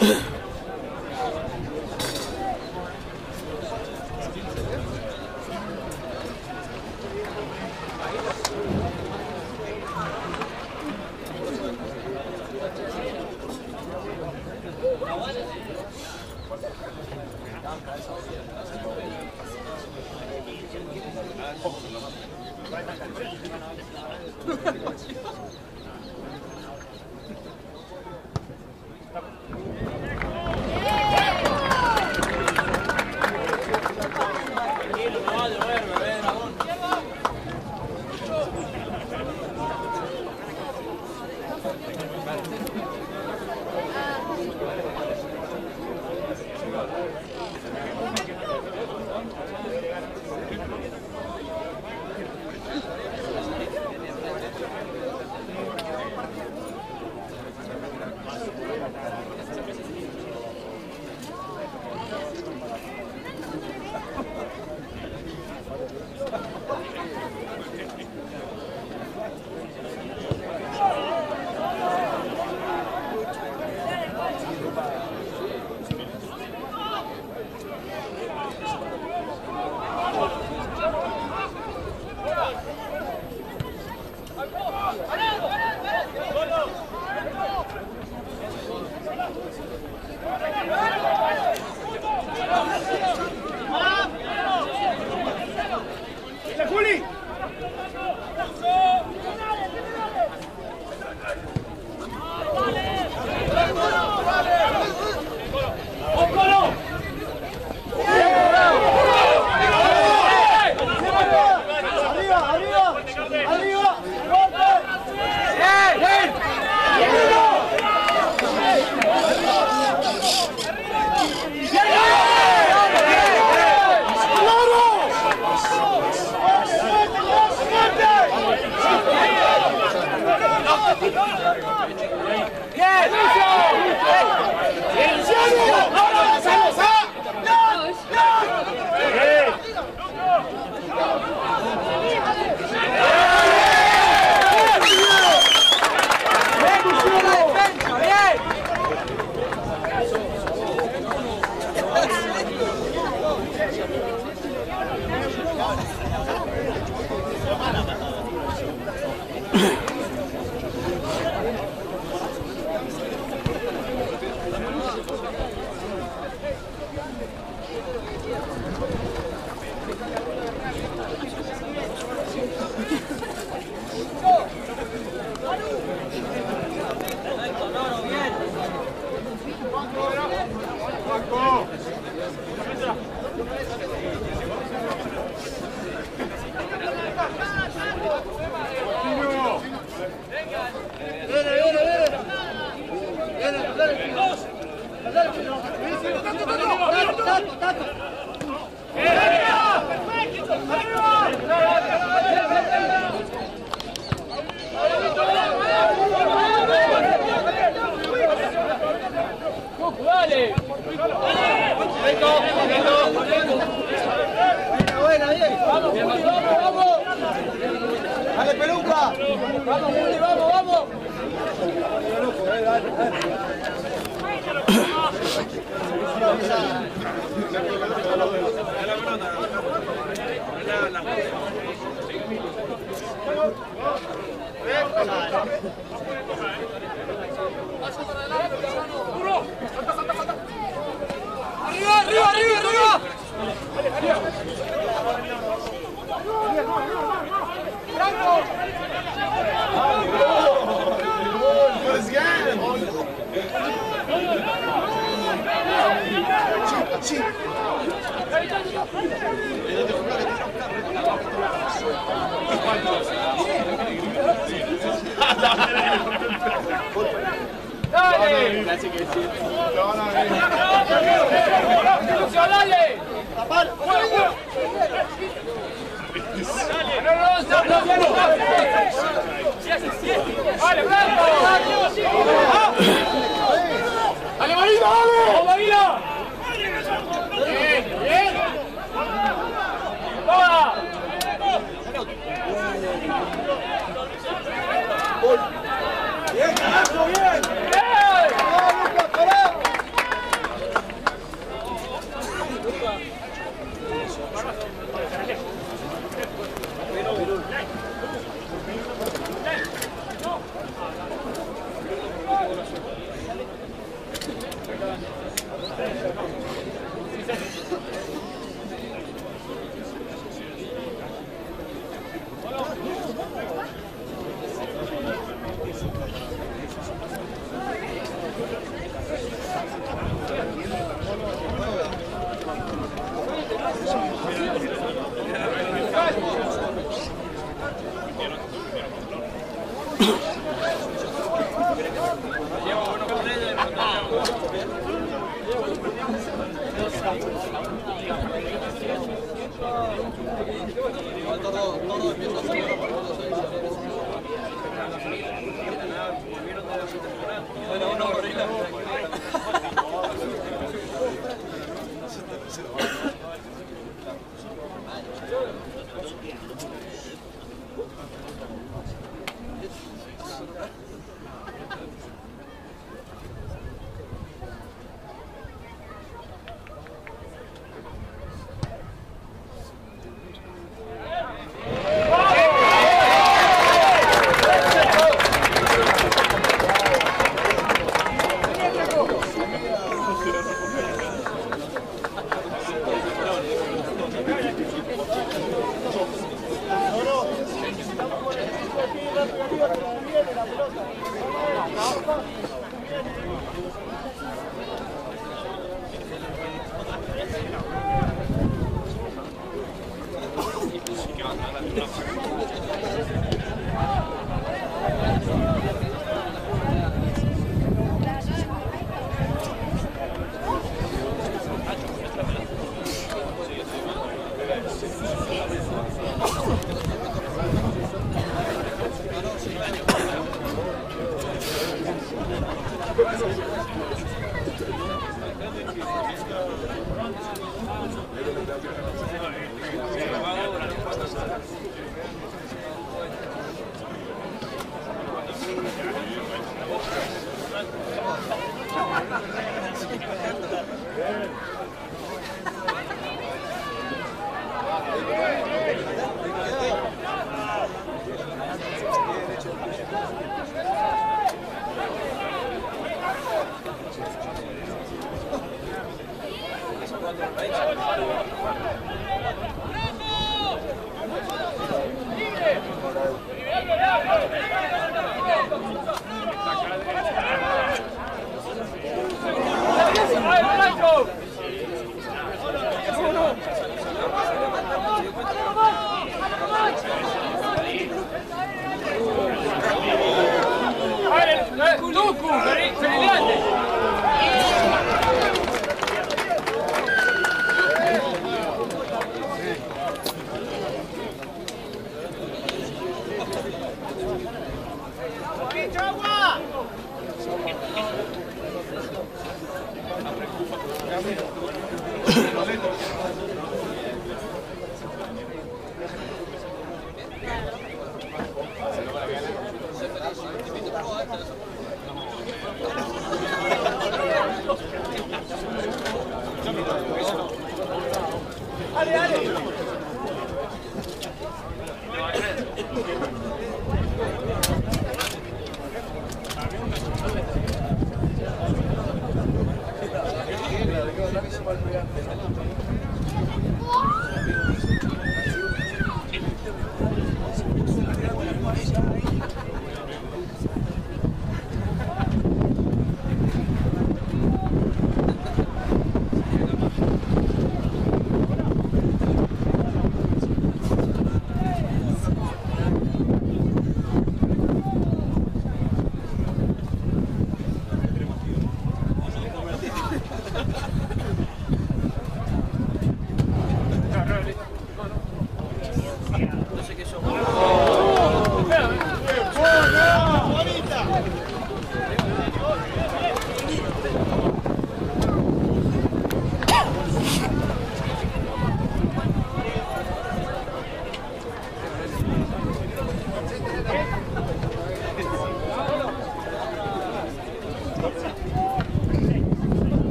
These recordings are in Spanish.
Yeah.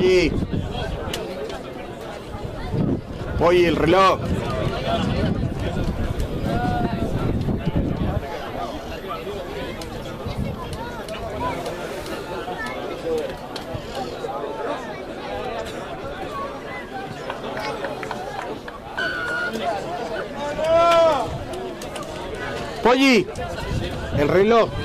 Polly. Polly, el reloj. Polly, el reloj.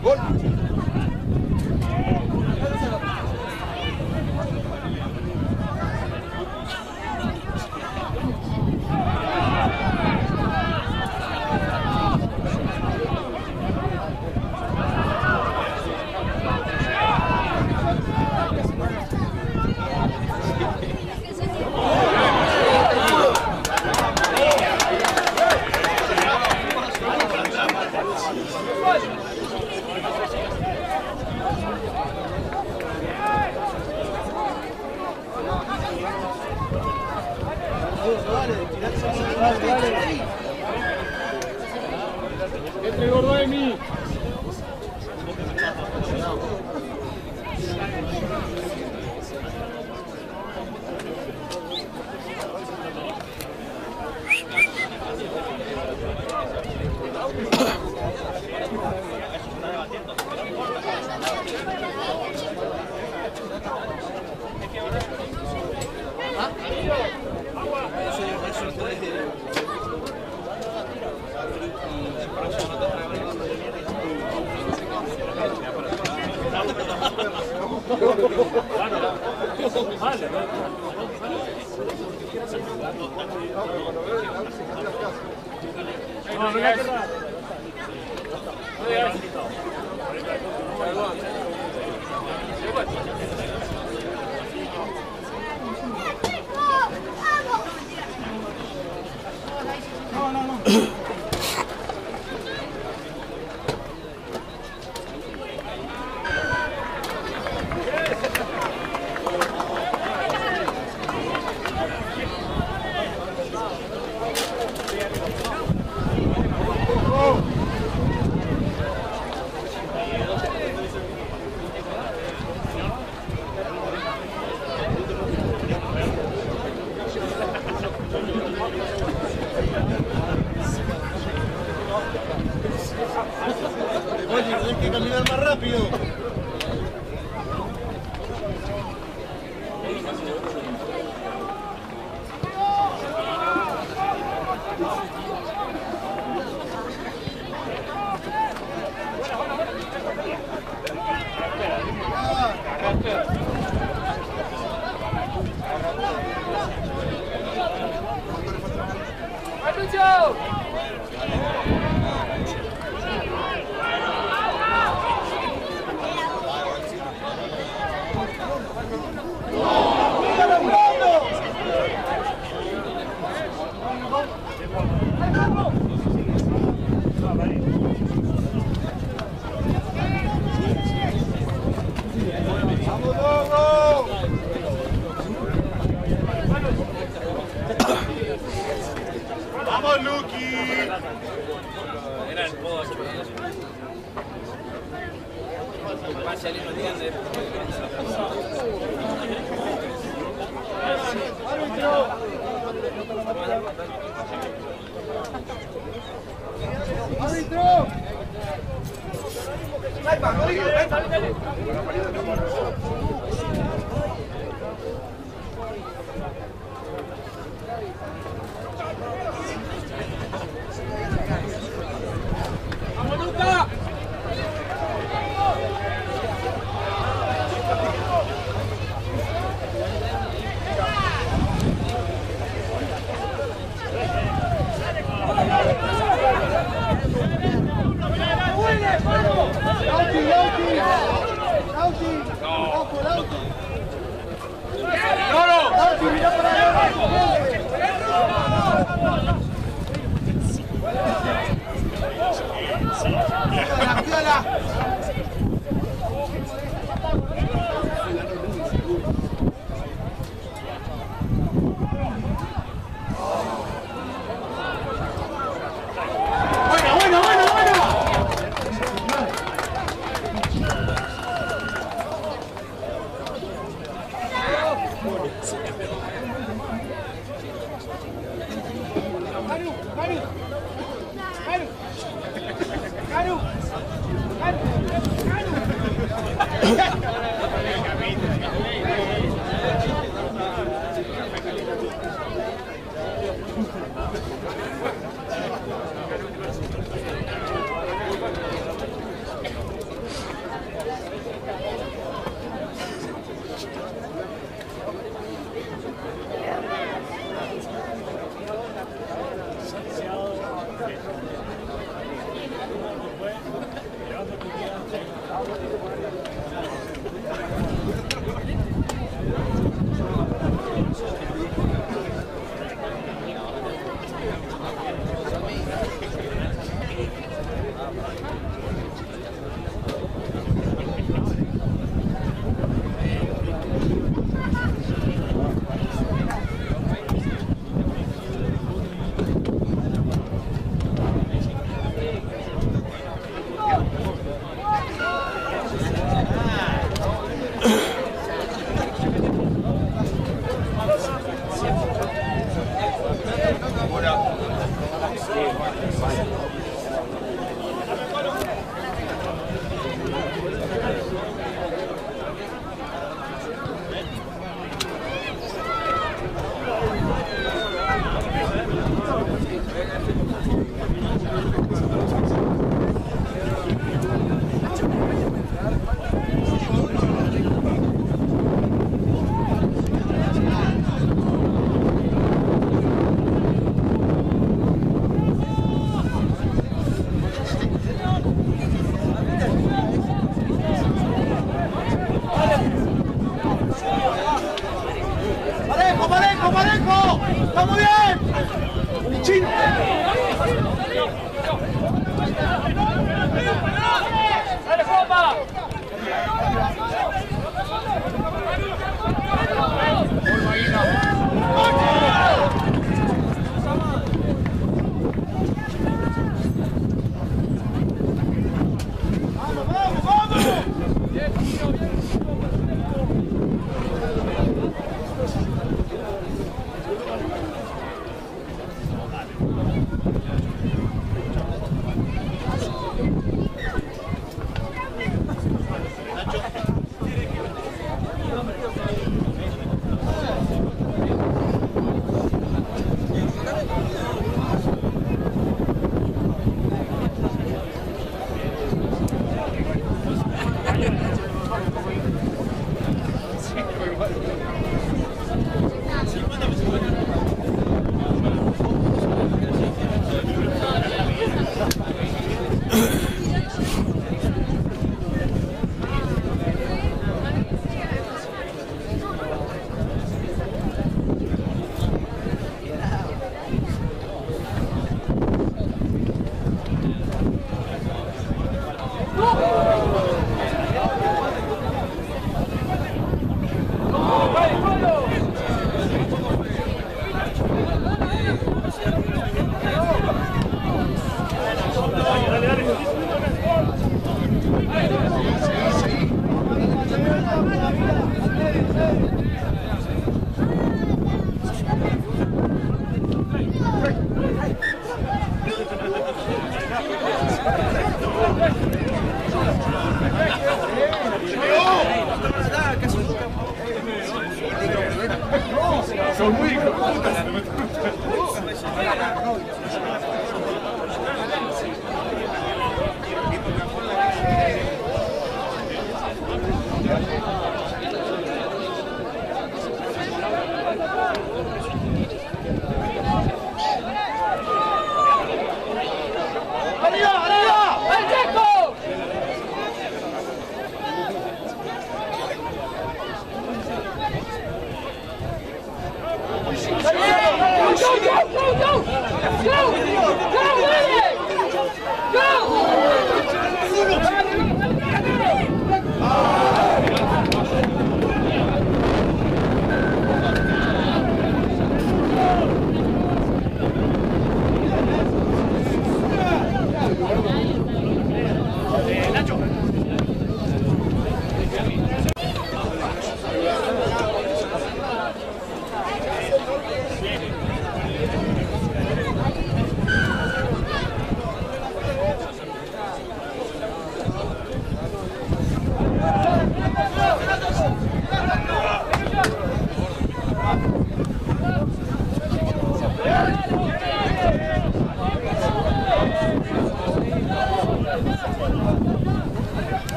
No Joe! ¡Árbitro! ¡Árbitro!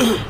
Ugh.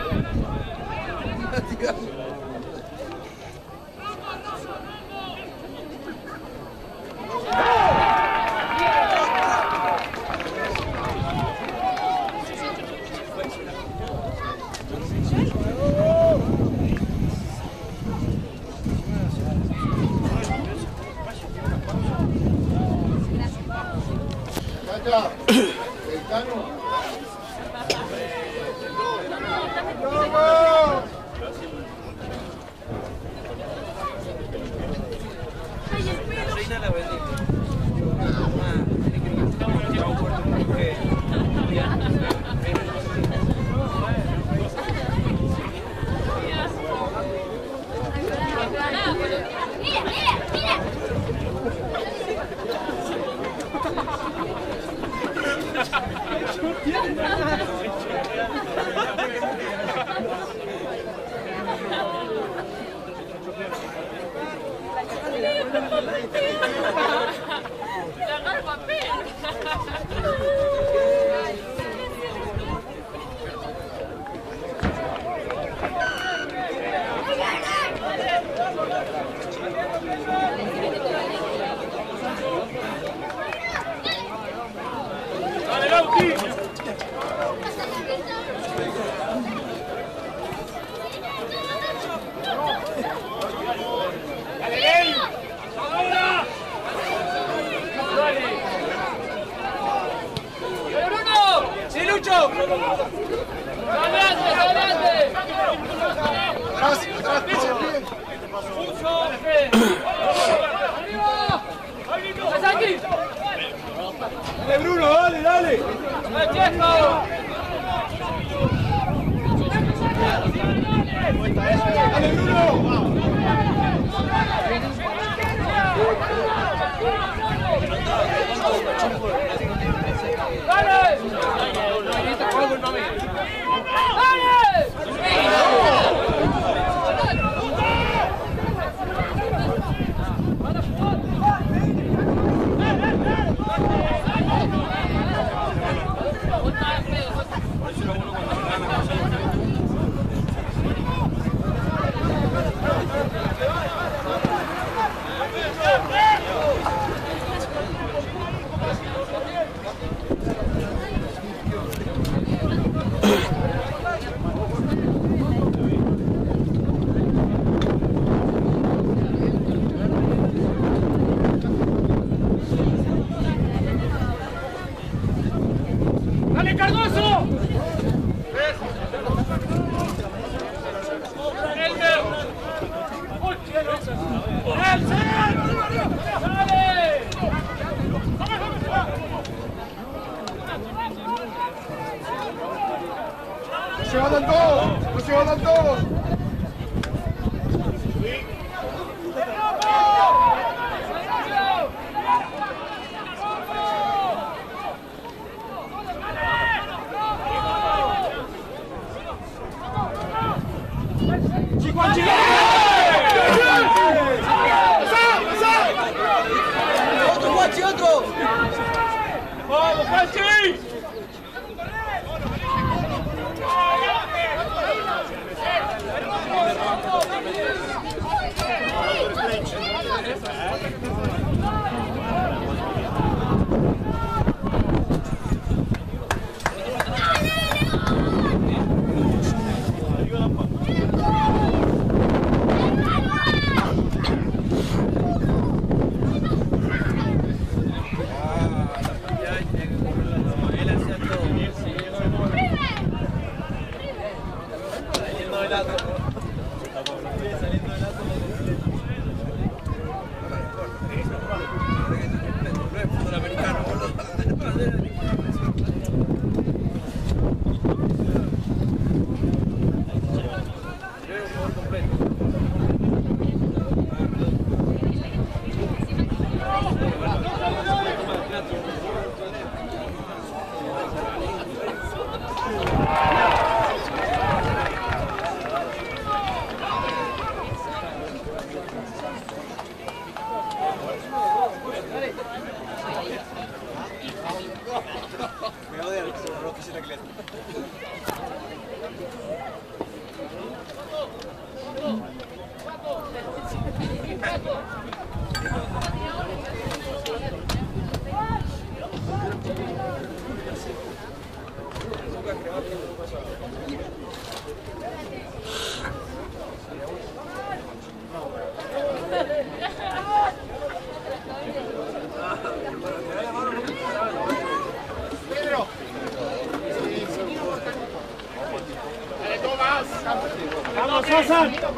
No,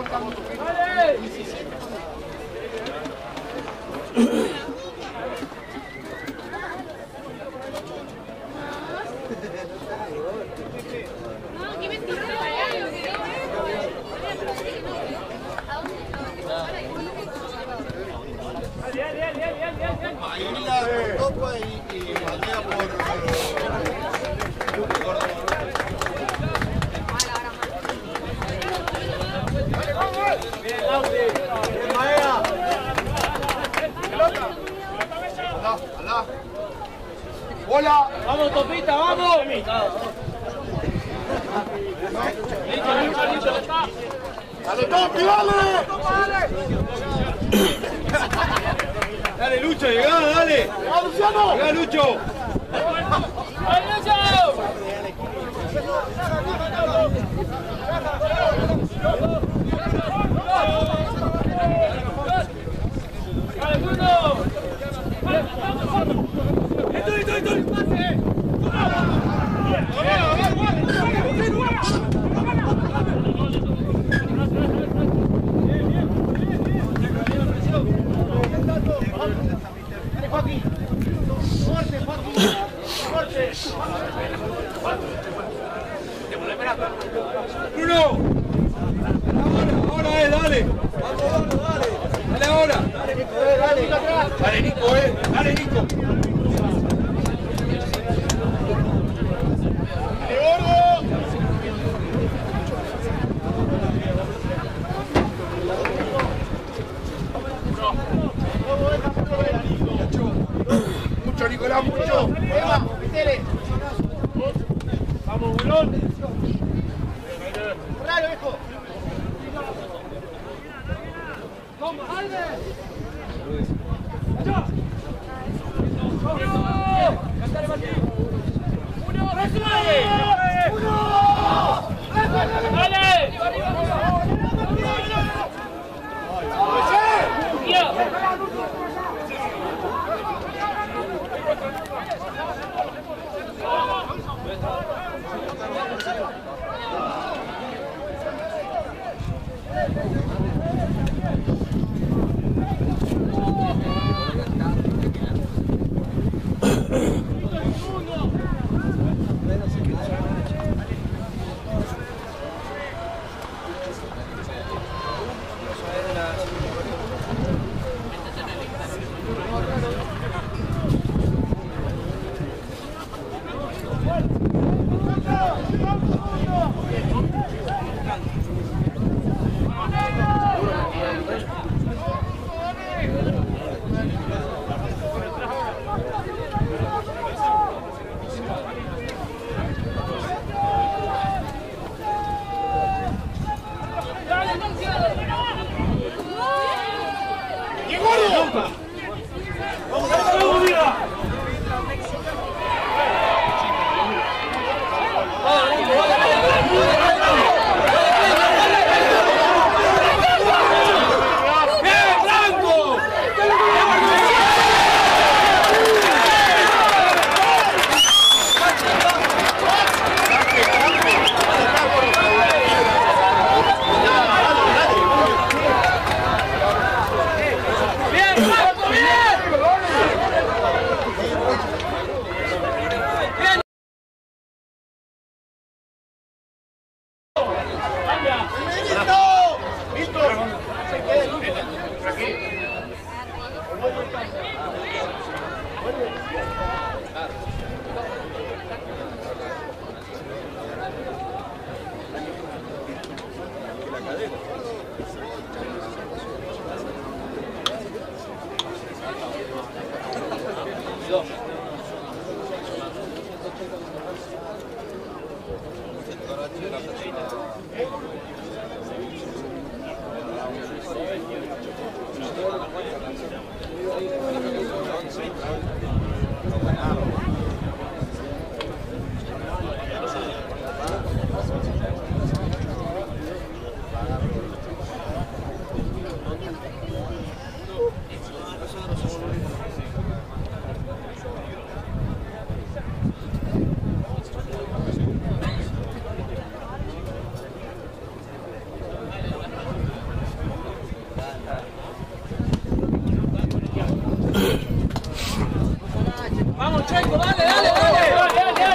Vamos, Checo, dale, dale, dale.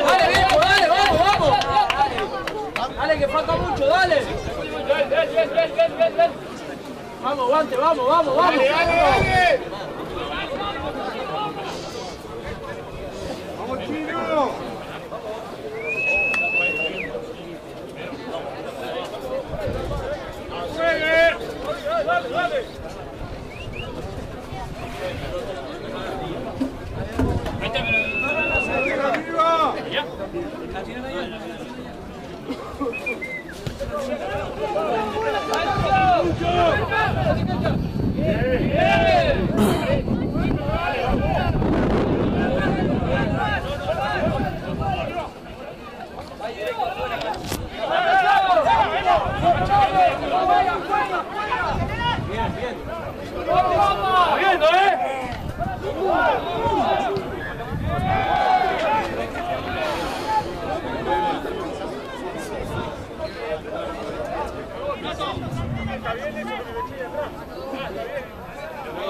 Dale, viejo, dale, vamos, vamos. Dale, que falta mucho, dale. Vamos, guante, vamos, vamos, vamos. ¡Vamos, chino! ¡Arriba! Yeah.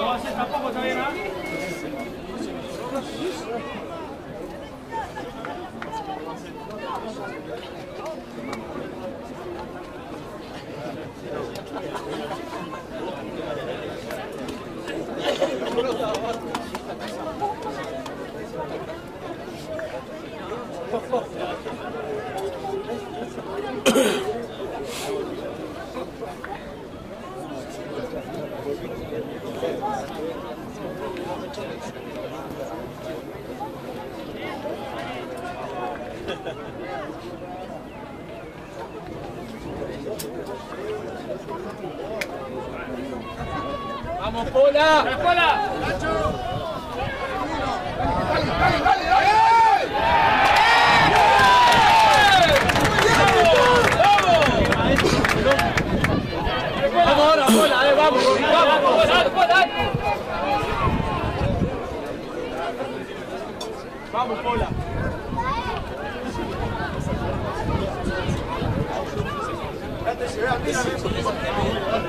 No va a ser tampoco, está bien, ¿ah? Vamos, Pola. Obrigado.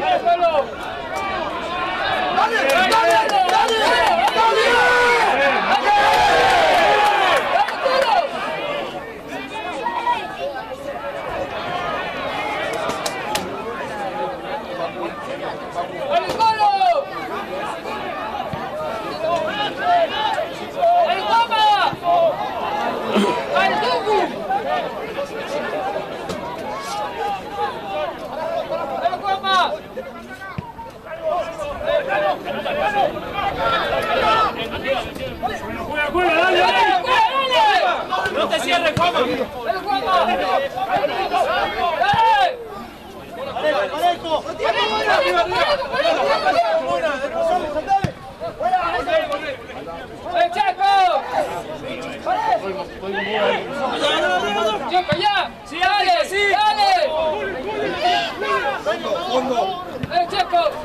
¡Dale, Colo! ¡Dale, Toma! ¡Dale, Tucu! ¡Dale, Toma! ¡Juega, juega, dale, ¡Dale, dale! dale! ¡No te cierres. ¡Chaco, ya! ¡Sí, dale! ¡Sí, dale! ¡Eh, Dale!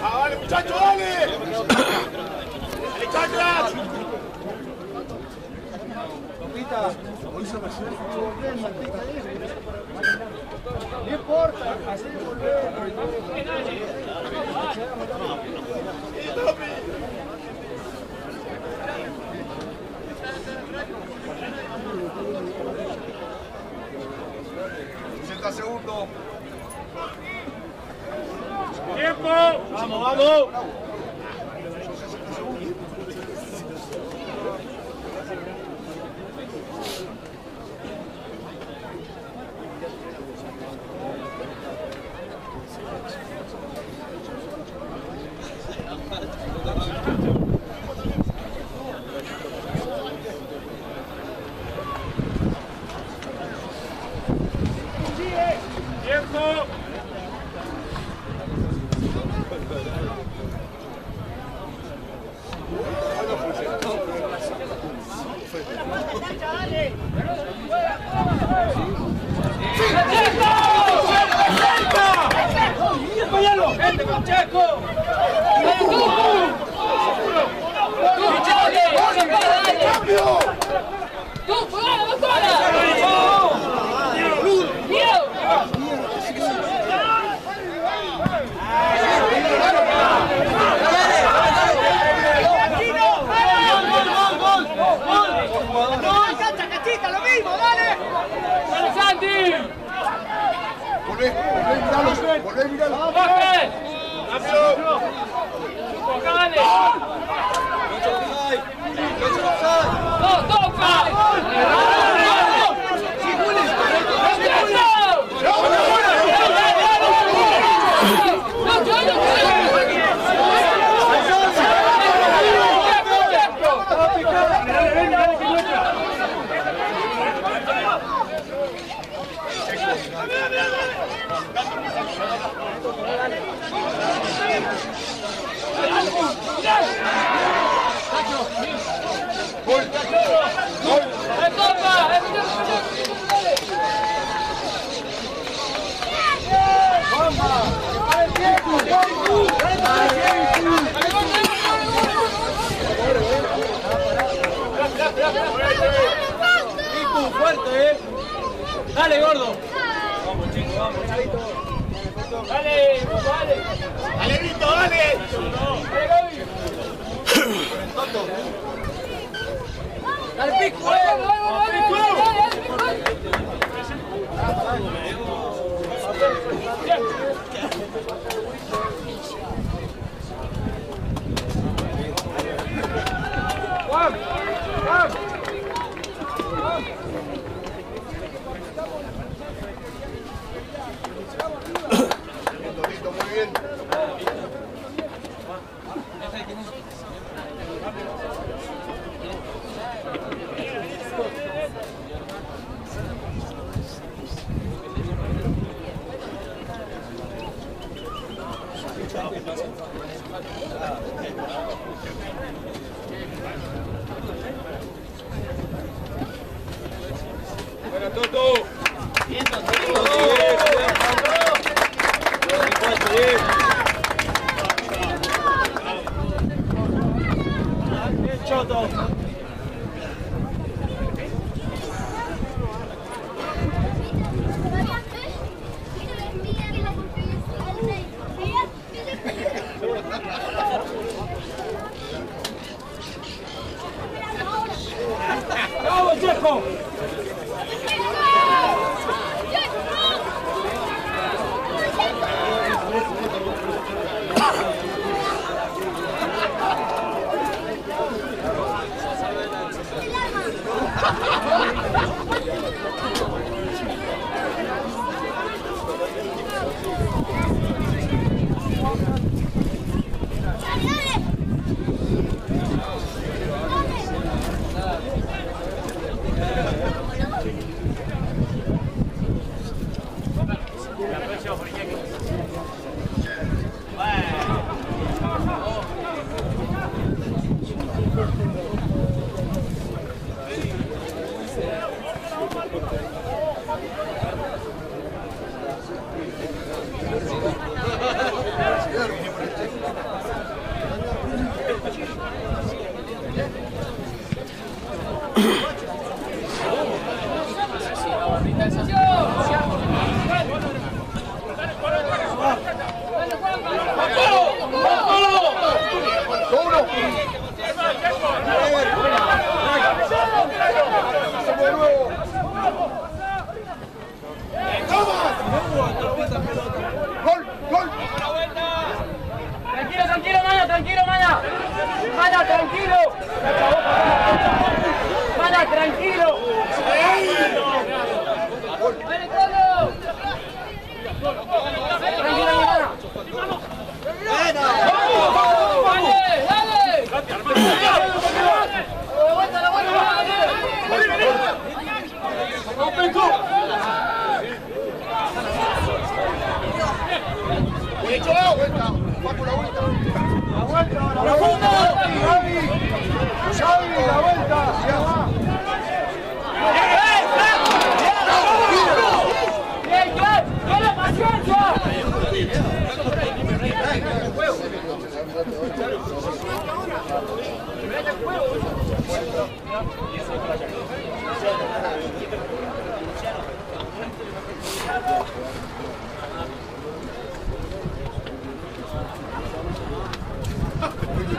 ¡Ah, dale, muchacho, dale! ¡Dale, chacras! No importa, así volver. ¡60 segundos! ¡Tiempo! ¡Vamos, vamos!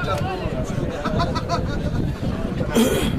ハハハハ!